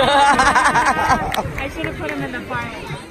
I should have put him in the fire.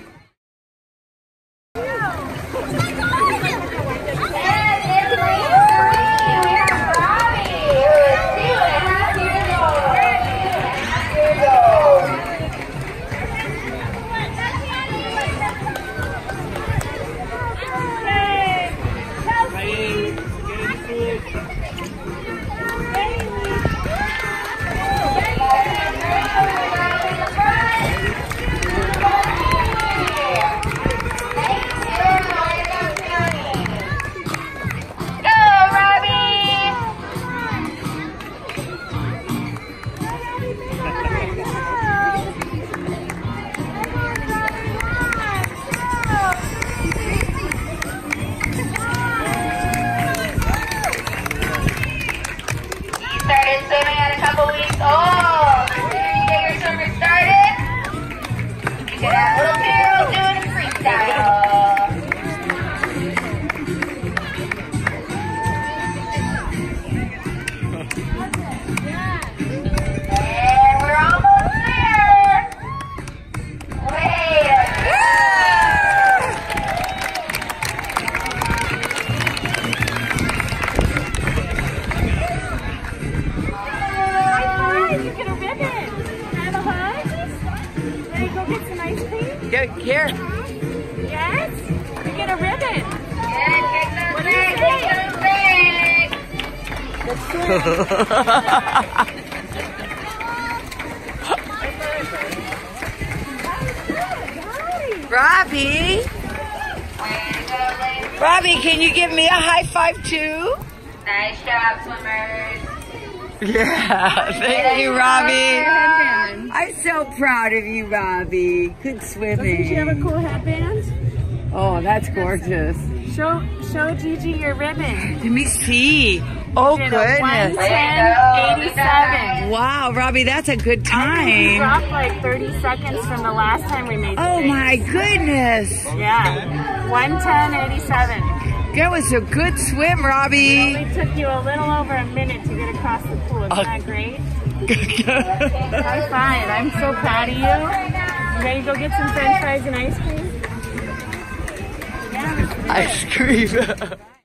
Get here. Yes? You get a ribbon. Good, kick those What do you legs, kick. Robbie, Way to go, ladies. Robbie, can you give me a high five too? Nice job, swimmers. Yeah, thank you, Robbie. I'm so proud of you, Robbie. Good swimming. Doesn't she have a cool headband? Oh, that's gorgeous. Show show Gigi your ribbon. Let me see. Oh, goodness. 110.87. Wow, Robbie, that's a good time. We dropped like 30 seconds from the last time we made Oh my goodness. Yeah. 110.87. That was a good swim, Robbie. It only took you a little over a minute to get across the pool. Isn't that great? High five. I'm so proud of you. You ready to go get some french fries and ice cream? Ice cream.